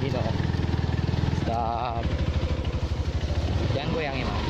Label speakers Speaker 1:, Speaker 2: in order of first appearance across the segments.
Speaker 1: dito stop. Jangan goyangin lah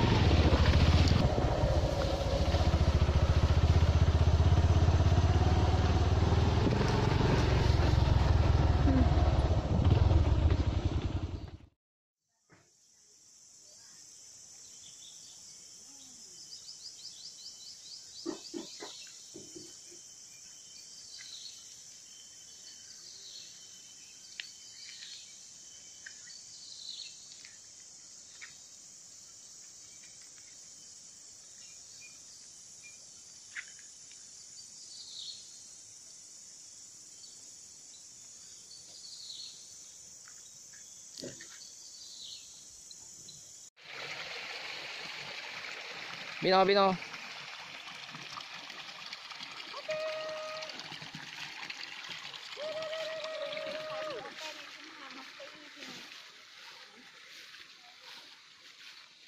Speaker 1: ビノビノ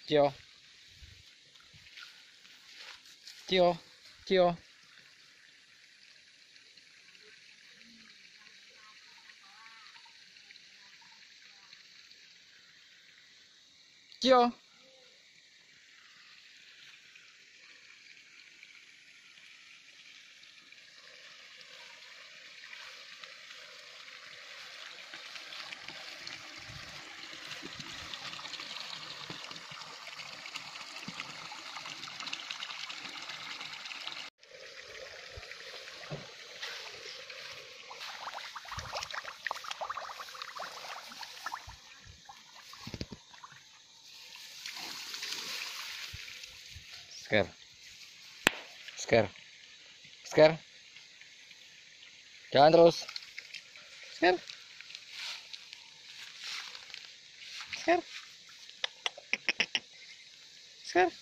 Speaker 1: きよオティオティオテ Scare. Scare. Scare. Jalan terus. Scare. Scare. Scare.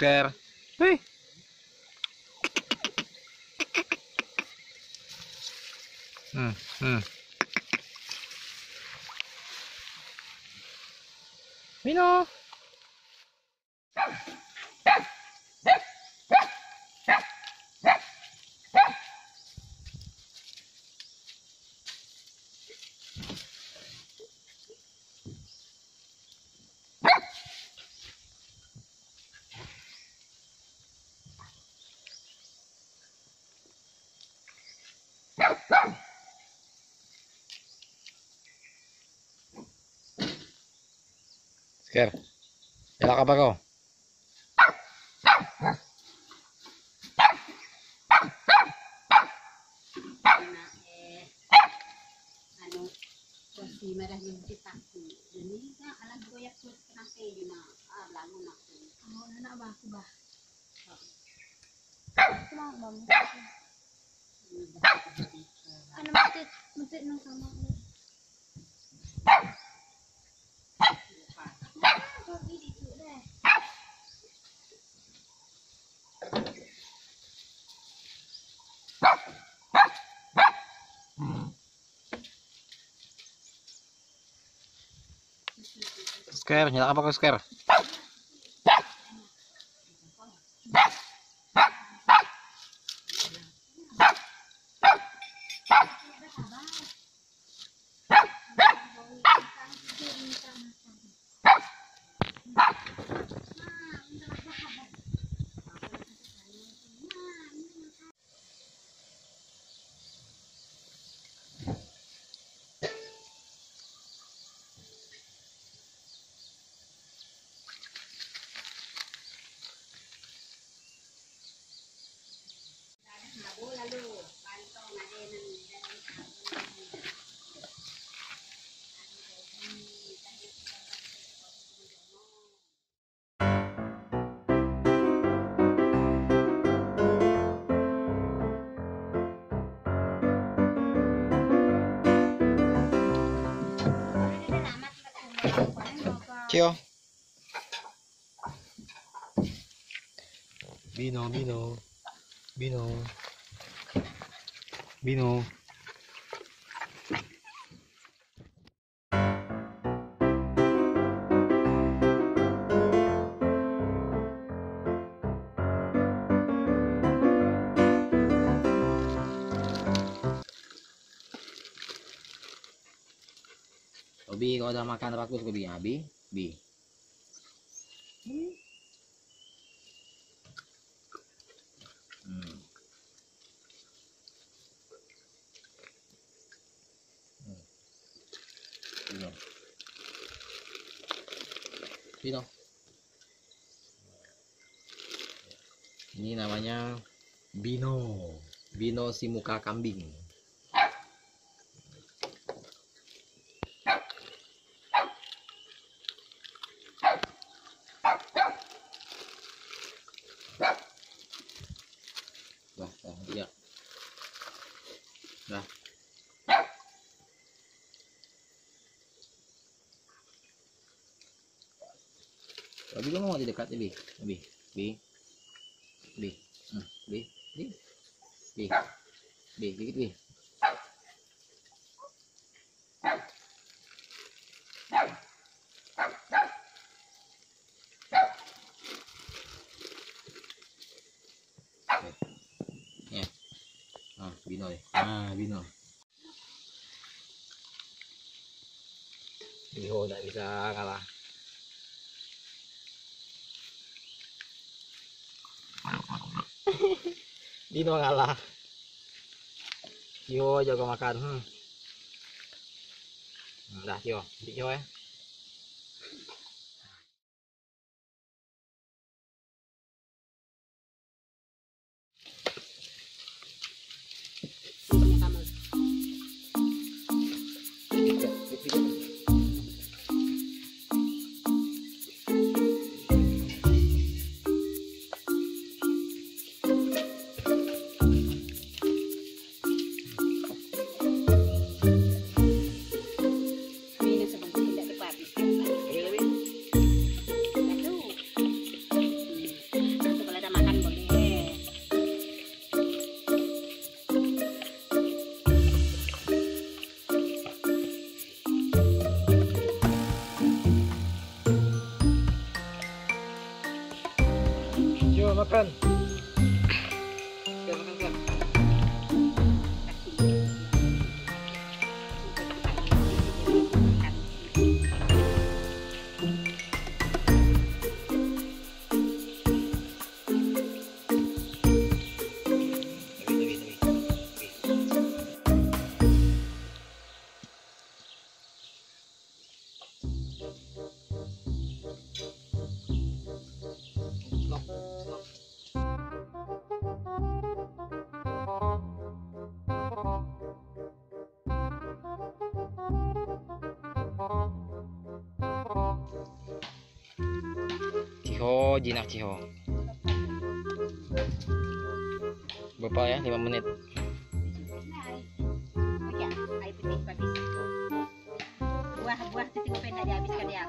Speaker 1: Scare. Hei. Hmm, hmm. Mino. Scare. Yala ka ba ko?
Speaker 2: na ano kasi marah yung kita ko ini ka alam
Speaker 1: Scare, nyala ka ba ko scare? Cio. Bino, Bino. Bino. Bino. Obi, kau udah makan rakus ke Bi? Abi? Bi. Hmm. Hmm. Ini namanya Bino. Bino si muka kambing. Kamu mau di dekat Abi. Abi. Bi. Bi. Hmm. Bi. Bi. Bi. Bi, dikit Bi. Oke. Ya. Ah, Binoy. Ah, Binoy. Iho tak bisa kalah. Dino kalah. Yo jago makan. Hmm. Dah, yo. Yo ya. Makan Jinak Ciho. Berapa ya? 5 menit.
Speaker 2: Buah-buah titik pendek dihabiskan dia.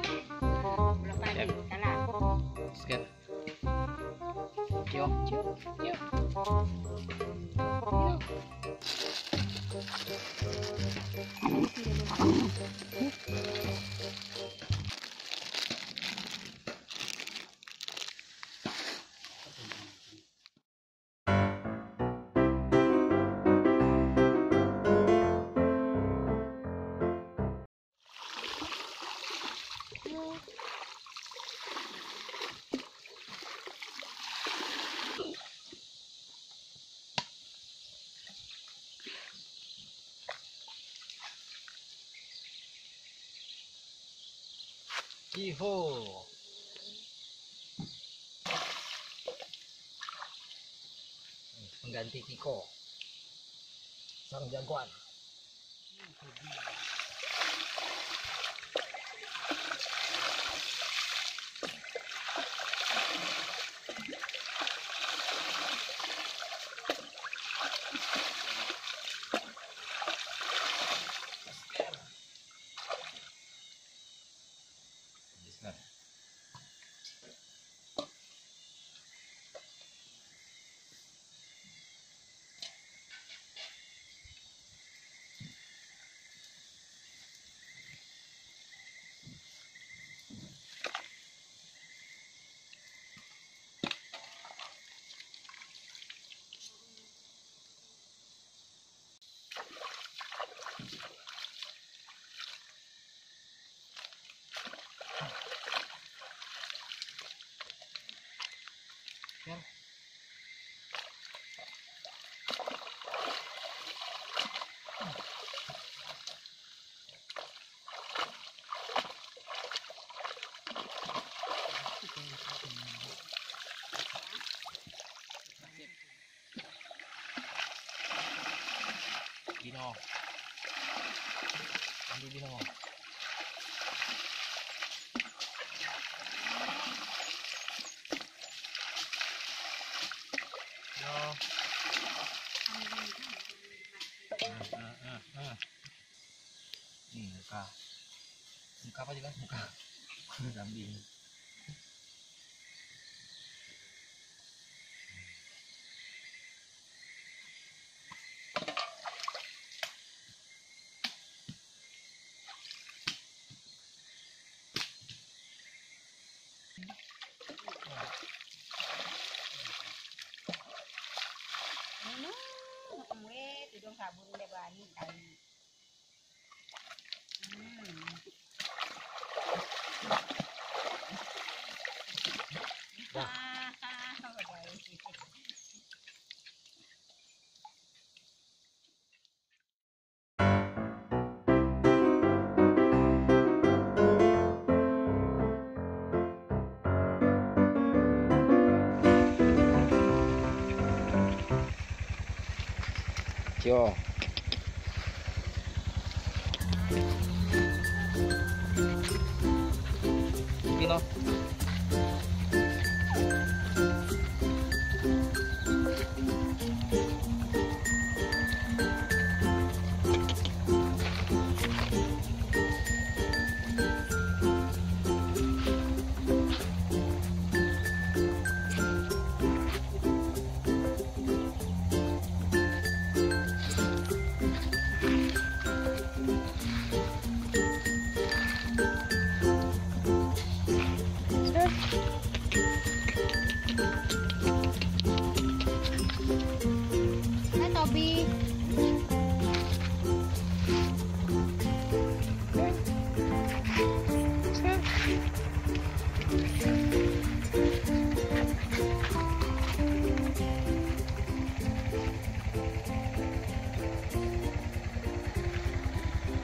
Speaker 1: Ciho. Pengganti Kiko. Sang jagoan. Bismillah. Ya. Dino. Ambil Dino. Dino.
Speaker 2: Ah, ah, ah,
Speaker 1: ah. Nih muka. Muka apa juga muka? Kambing.
Speaker 2: sabon da ba ni ɗari
Speaker 1: go.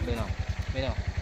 Speaker 1: 没呢，没呢。